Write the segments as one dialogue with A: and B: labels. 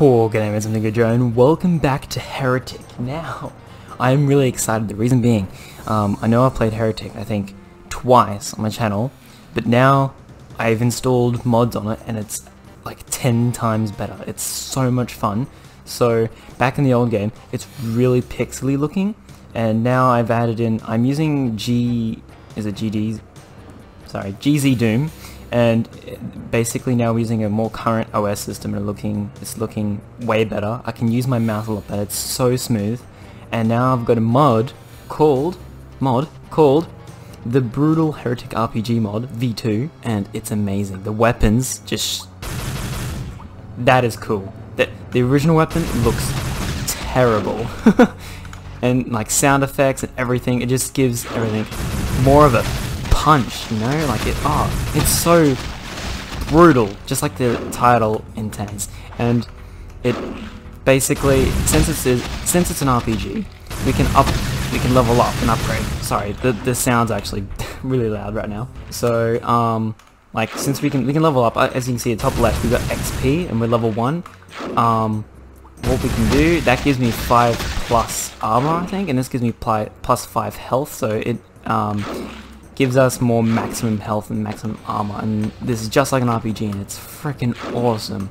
A: Cool, good name is Dingo Jo, and welcome back to Heretic. Now, I'm really excited, the reason being, um, I know I've played Heretic, I think, twice on my channel, but now I've installed mods on it, and it's like 10 times better. It's so much fun. So, back in the old game, it's really pixely looking, and now I've added in, I'm using G, is it GD? Sorry, GZDoom, and basically now we're using a more current OS system and looking it's looking way better. I can use my mouse a lot better. It's so smooth. And now I've got a mod called mod called the Brutal Heretic RPG mod V2 and it's amazing. The weapons just that is cool. The, the original weapon looks terrible. and like sound effects and everything, it just gives everything more of a punch, you know? Like it, oh, it's so brutal, just like the title intends. And it basically, since it's, a, since it's an RPG, we can up, we can level up and upgrade. Sorry, the, the sound's actually really loud right now. So, um, like, since we can, we can level up, as you can see at top left, we've got XP, and we're level 1. Um, what we can do, that gives me 5 plus armor, I think, and this gives me plus 5 health, so it, um, gives us more maximum health and maximum armor and this is just like an RPG and it's freaking awesome.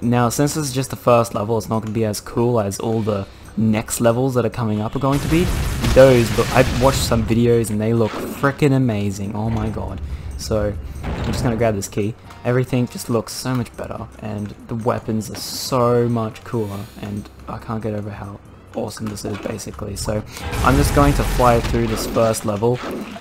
A: Now since this is just the first level it's not going to be as cool as all the next levels that are coming up are going to be. Those, but I've watched some videos and they look freaking amazing, oh my god. So I'm just going to grab this key. Everything just looks so much better and the weapons are so much cooler and I can't get over how awesome this is basically. So I'm just going to fly through this first level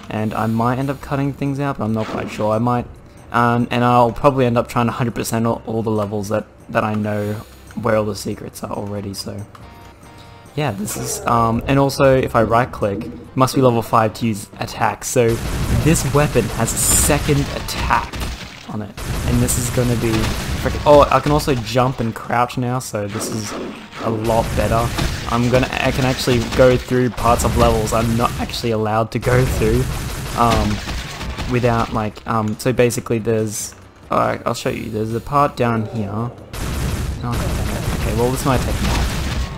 A: and I might end up cutting things out but I'm not quite sure. I might um, and I'll probably end up trying 100% all, all the levels that, that I know where all the secrets are already so yeah this is um, and also if I right click must be level 5 to use attack so this weapon has a second attack on it and this is going to be oh I can also jump and crouch now so this is a lot better. I'm gonna I can actually go through parts of levels I'm not actually allowed to go through um, without like um, so basically there's alright I'll show you. There's a part down here. Oh, okay well this might take more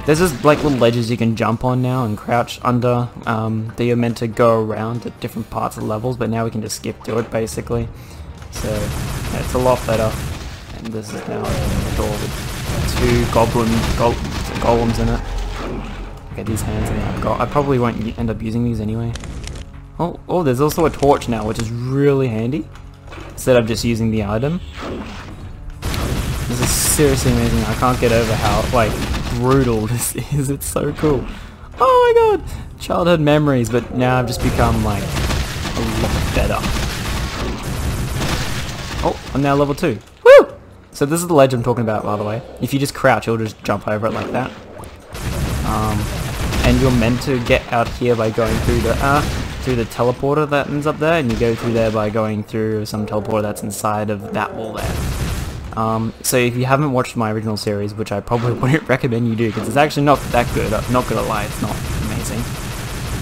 A: there's just like little ledges you can jump on now and crouch under um, that you're meant to go around at different parts of levels but now we can just skip to it basically. So yeah, it's a lot better. And this is now a door with two goblin go golems in it get these hands and I've got. I probably won't end up using these anyway. Oh, oh, there's also a torch now, which is really handy. Instead of just using the item. This is seriously amazing. I can't get over how, like, brutal this is. It's so cool. Oh my god! Childhood memories, but now I've just become, like, a lot better. Oh, I'm now level 2. So this is the ledge I'm talking about, by the way. If you just crouch, you'll just jump over it like that. Um, and you're meant to get out here by going through the uh, through the teleporter that ends up there, and you go through there by going through some teleporter that's inside of that wall there. Um, so if you haven't watched my original series, which I probably wouldn't recommend you do, because it's actually not that good, I'm not gonna lie, it's not amazing.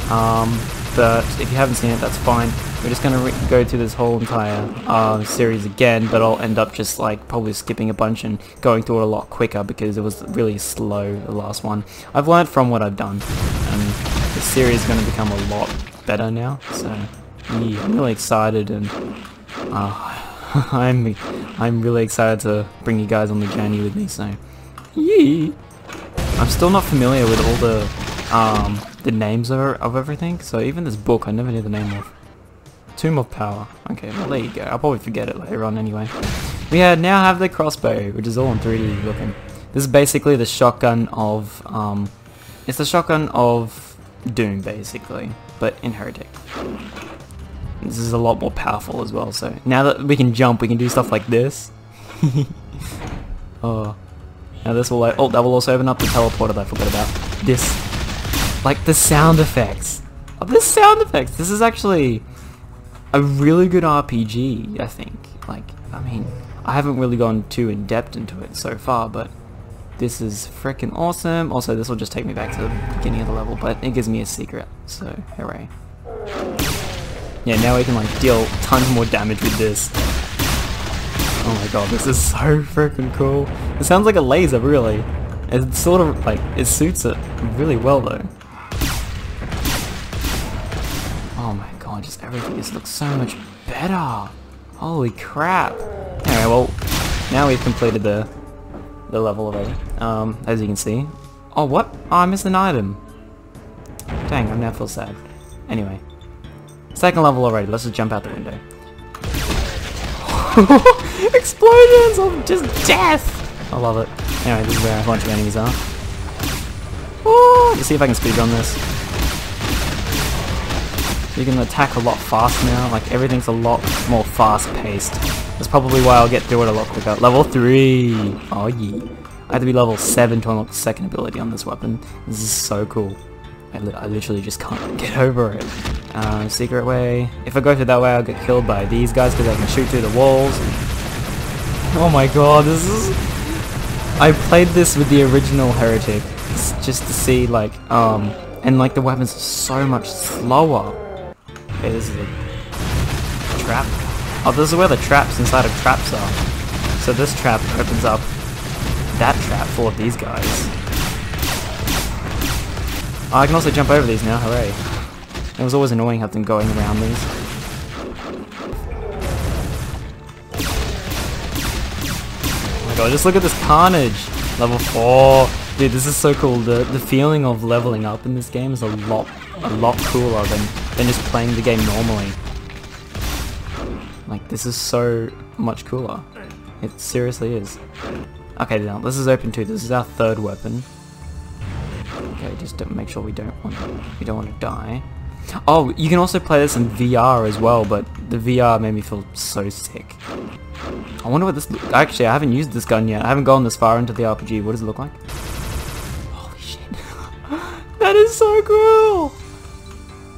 A: Um, but if you haven't seen it, that's fine. We're just to go through this whole entire uh, series again, but I'll end up just like probably skipping a bunch and going through it a lot quicker because it was really slow, the last one. I've learned from what I've done, and the series is to become a lot better now, so yeah, I'm really excited and uh, I'm, I'm really excited to bring you guys on the journey with me, so yeah. I'm still not familiar with all the um, the names of, of everything. So even this book, I never knew the name of. Tome of Power. Okay, well there you go. I'll probably forget it later on anyway. We now have the crossbow, which is all in 3D looking. This is basically the shotgun of, um, it's the shotgun of Doom, basically, but in Heretic. This is a lot more powerful as well, so now that we can jump, we can do stuff like this. oh. Now this will, oh, that will also open up the teleporter that I forgot about. This like the sound effects. Oh, the sound effects. This is actually a really good RPG, I think. Like, I mean, I haven't really gone too in depth into it so far, but this is freaking awesome. Also, this will just take me back to the beginning of the level, but it gives me a secret, so hooray. Yeah, now we can like deal tons more damage with this. Oh my god, this is so freaking cool. It sounds like a laser, really. It's sort of like, it suits it really well though. Oh my god, just everything just looks so much better. Holy crap. Anyway, well, now we've completed the the level already, um, as you can see. Oh, what? Oh, I missed an item. Dang, I now feel sad. Anyway. Second level already, let's just jump out the window. Explosions of just death! I love it. Anyway, this is where a bunch of enemies are. Oh, let's see if I can speedrun this. You can attack a lot faster now, like everything's a lot more fast paced. That's probably why I'll get through it a lot quicker. Level 3! Oh yeah. I have to be level 7 to unlock the second ability on this weapon. This is so cool. I, li I literally just can't get over it. Uh, secret way. If I go through that way, I'll get killed by these guys because I can shoot through the walls. Oh my god, this is... I played this with the original Heretic just to see like, um, and like the weapons are so much slower. Okay, this is a trap. Oh, this is where the traps inside of traps are. So this trap opens up that trap full of these guys. Oh, I can also jump over these now, hooray. It was always annoying having them going around these. Oh my god, just look at this carnage! Level 4! Dude, this is so cool. The the feeling of leveling up in this game is a lot a lot cooler than, than just playing the game normally. Like, this is so much cooler. It seriously is. Okay, now, this is open too. This is our third weapon. Okay, just to make sure we don't want we don't want to die. Oh, you can also play this in VR as well, but the VR made me feel so sick. I wonder what this... Actually, I haven't used this gun yet. I haven't gone this far into the RPG. What does it look like? Holy shit. that is so cool!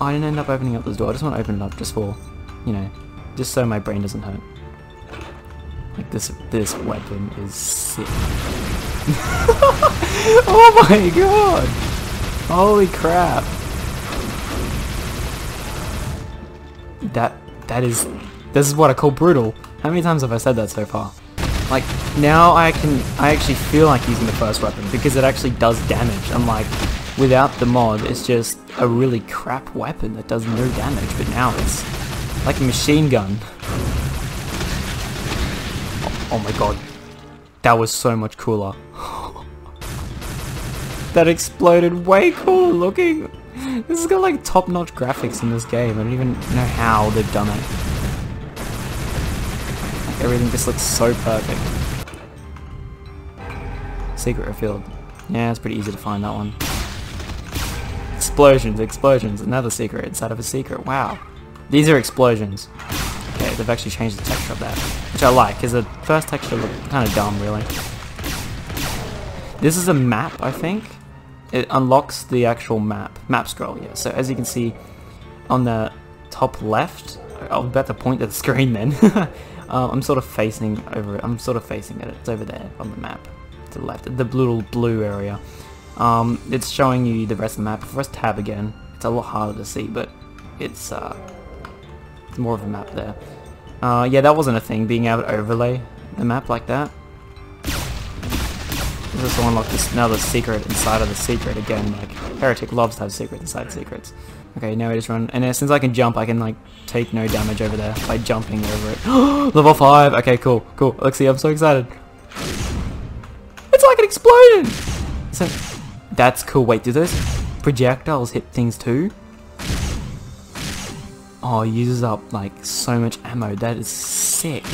A: I didn't end up opening up this door. I just want to open it up just for, you know, just so my brain doesn't hurt. Like this, this weapon is sick. oh my god! Holy crap! That, that is, this is what I call brutal. How many times have I said that so far? Like, now I can, I actually feel like using the first weapon because it actually does damage. I'm like, without the mod, it's just a really crap weapon that does no damage, but now it's like a machine gun. Oh, oh my god. That was so much cooler. that exploded way cooler looking. This has got like top-notch graphics in this game. I don't even know how they've done it. Like, everything just looks so perfect. Secret revealed. Yeah, it's pretty easy to find that one. Explosions, explosions, another secret inside of a secret. Wow. These are explosions. Okay, they've actually changed the texture of that. Which I like, because the first texture looked kind of dumb, really. This is a map, I think it unlocks the actual map, map scroll, yeah. So as you can see on the top left, I'm about to point at the screen then. uh, I'm sort of facing over it, I'm sort of facing at it, it's over there on the map, to the left, the little blue area. Um, it's showing you the rest of the map. Press tab again, it's a lot harder to see, but it's, uh, it's more of a map there. Uh, yeah, that wasn't a thing, being able to overlay the map like that. This will unlock this another secret inside of the secret again. Like Heretic loves to have secrets inside secrets. Okay, now we just run, and since I can jump, I can like take no damage over there by jumping over it. Level five. Okay, cool, cool. Let's see. I'm so excited. It's like an explosion. So that's cool. Wait, do those projectiles hit things too? Oh, uses up like so much ammo. That is sick.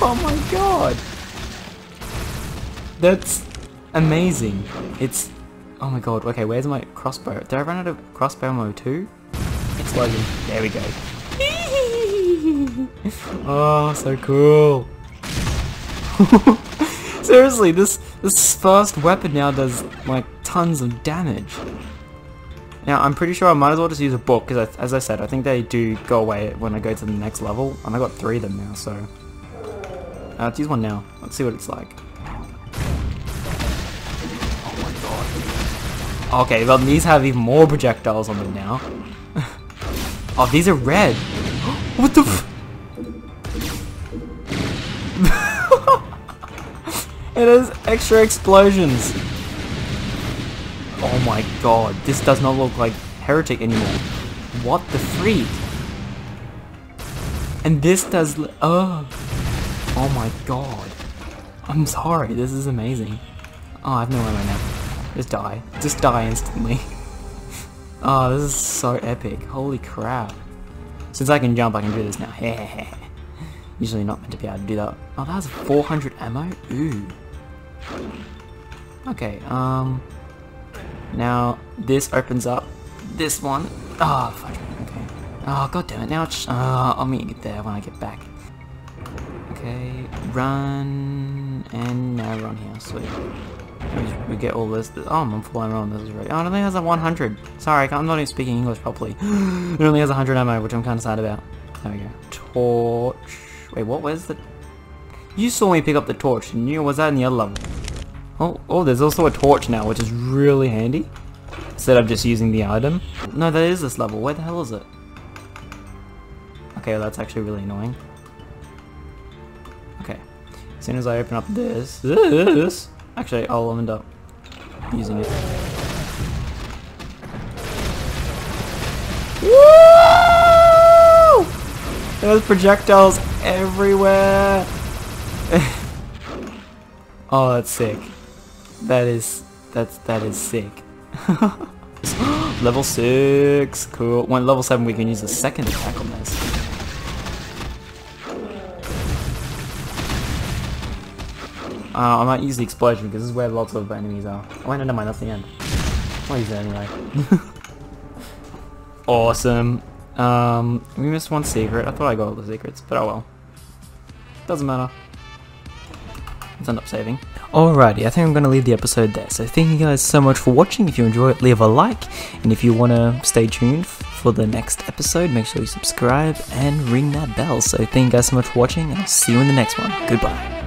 A: oh my god! That's amazing. It's... Oh my god, okay, where's my crossbow? Did I run out of crossbow ammo too? Explosion. There we go. oh, so cool. Seriously, this this first weapon now does like tons of damage. Now, I'm pretty sure I might as well just use a book, because as I said, I think they do go away when I go to the next level, and I got three of them now, so... Uh, let's use one now. Let's see what it's like. Okay, well these have even more projectiles on them now. oh, these are red. what the It extra explosions. Oh my god, this does not look like Heretic anymore. What the freak? And this does... Oh. Oh my god. I'm sorry, this is amazing. Oh, I have no ammo now. Just die. Just die instantly. oh, this is so epic. Holy crap. Since I can jump, I can do this now. Usually not meant to be able to do that. Oh, that has 400 ammo? Ooh. Okay, um... Now, this opens up this one. Oh, fuck. Okay. Oh, god damn it. Now it's... Oh, I'll meet you there when I get back. Okay, run... And now run here. Sweet. We get all this. Oh, I'm flying around. This is right. Oh, it only has a 100. Sorry, I'm not even speaking English properly. it only has 100 ammo, which I'm kind of sad about. There we go. Torch. Wait, what was the... You saw me pick up the torch, and you was that in the other level? Oh, oh, there's also a torch now, which is really handy. Instead of just using the item. No, that is this level. Where the hell is it? Okay, well, that's actually really annoying. Okay. As soon as I open up this... This... Actually, I'll end up using it. Woo! There's projectiles everywhere! Oh, that's sick. That is... That's... That is sick. level 6! Cool. When level 7 we can use a second attack on this. Uh, I might use the explosion because this is where lots of enemies are. Oh no, never mind, that's the end. I'll use it anyway. awesome. Um, we missed one secret. I thought I got all the secrets, but oh well. Doesn't matter. End up saving. Alrighty, I think I'm going to leave the episode there. So thank you guys so much for watching. If you enjoy it, leave a like. And if you want to stay tuned for the next episode, make sure you subscribe and ring that bell. So thank you guys so much for watching, and I'll see you in the next one. Goodbye.